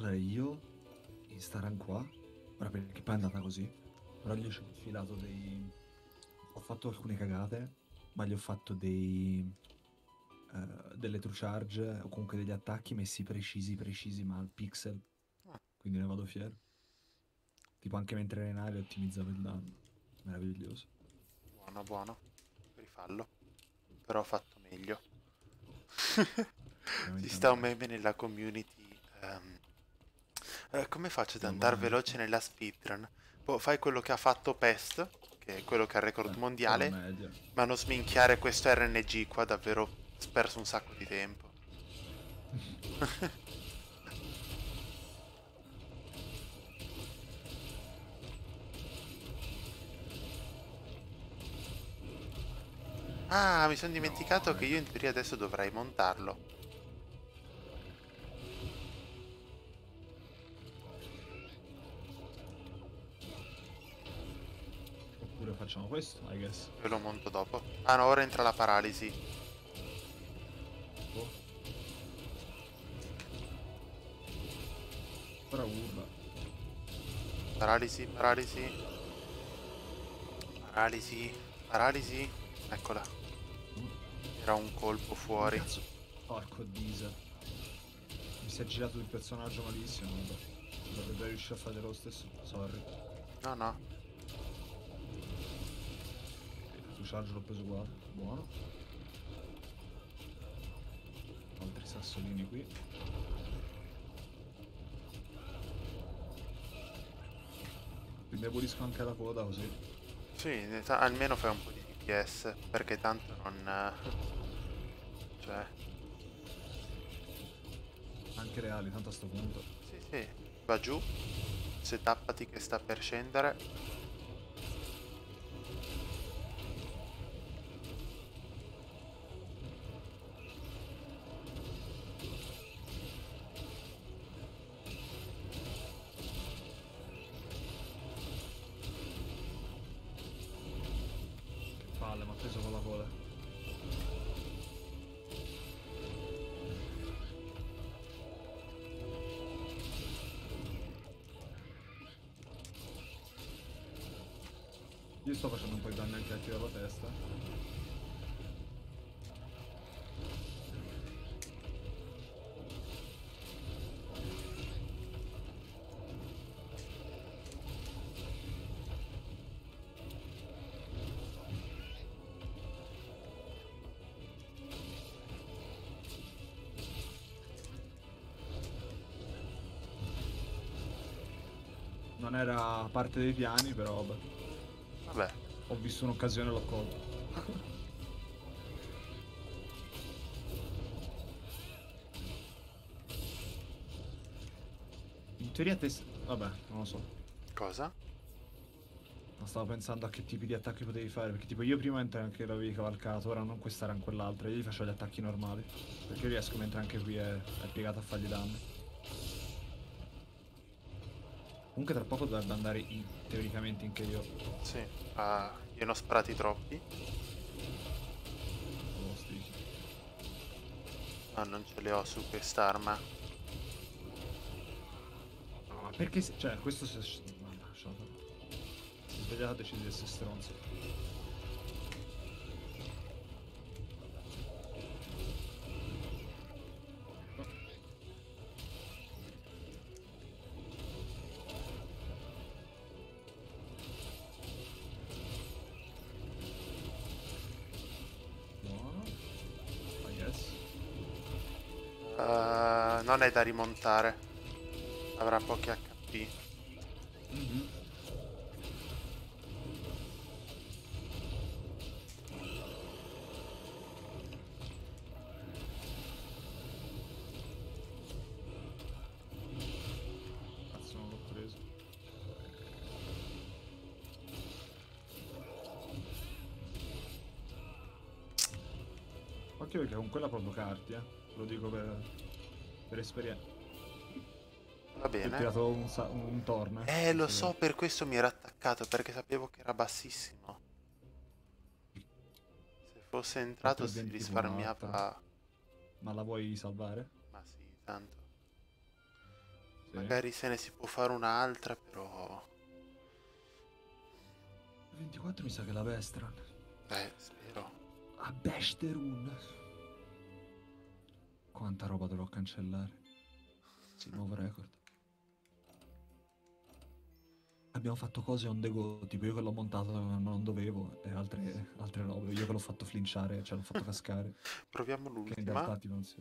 Allora, io in sta run qua, ora perché poi è andata così, però gli ho infilato dei... Ho fatto alcune cagate, ma gli ho fatto dei... eh, delle true charge o comunque degli attacchi messi precisi, precisi, ma al pixel. Ah. Quindi ne vado fiero. Tipo anche mentre ero in aria ottimizzavo il danno. Meraviglioso. Buono, buono. Rifallo. Però ho fatto meglio. Ci sta un meme nella community. ehm, eh, come faccio ad andare veloce nella speedrun? Boh, fai quello che ha fatto Pest, che è quello che ha il record eh, mondiale, ma non sminchiare questo RNG qua, davvero ho perso un sacco di tempo. Ah, mi sono dimenticato No, che io in teoria adesso dovrei montarlo. Facciamo questo, I guess. Io lo monto dopo. Ah no, ora entra la paralisi. Oh. Ora urla. Paralisi, paralisi. Paralisi, paralisi. Eccola. Era un colpo fuori. Cazzo. Porco diesel. Mi si è girato il personaggio malissimo. Vabbè. Dovrebbe riuscire a fare lo stesso. Sorry. No, no. Tu charge l'ho preso uguale. Buono. Altri sassolini qui. Indebolisco anche la coda così. Sì, almeno fai un po' di DPS. Perché tanto non... Cioè... Anche reali, tanto a sto punto. Sì, sì. Va giù. Setappati che sta per scendere. Palle, mi ha preso con la coda. Io sto facendo un po' di danni anche a chi dalla testa. Non era parte dei piani, però vabbè. Vabbè. Ho visto un'occasione e l'ho colto. In teoria te... Vabbè, non lo so. Cosa? Ma stavo pensando a che tipi di attacchi potevi fare. Perché tipo io prima mentre anche l'avevi cavalcato, ora non questa era quell'altra. Io gli facevo gli attacchi normali. Perché riesco mentre anche qui è, è piegato a fargli danni. Comunque tra poco dovrebbe andare in- teoricamente in che io Sì. Ah, io ne ho sparati troppi. Ma non ce le ho su quest'arma. No, ma perché se... Cioè, questo si è... Ma lasciatelo. Si è svegliato e decide di essere stronzo. Eh, non è da rimontare. Avrà pochi HP. Mhm. Cazzo Occhio perché con quella proprio carti, eh. Lo dico per, per esperienza. Va Ho bene. tirato un, sa- un torn. Eh, lo Sì. so, per questo mi ero attaccato, perché sapevo che era bassissimo. Se fosse entrato si 4,20 risparmiava... Ma la vuoi salvare? Ma sì, tanto. Sì. Magari se ne si può fare un'altra, però... 24 mi sa che la Vestran. Eh, spero. A Besterun. Quanta roba dovrò cancellare. Sì, nuovo record. Abbiamo fatto cose on the go, tipo io che l'ho montato non dovevo, e altre, altre robe. Io che l'ho fatto flinciare, cioè l'ho fatto cascare. Proviamo Che in l'ultima. realtà tipo non si...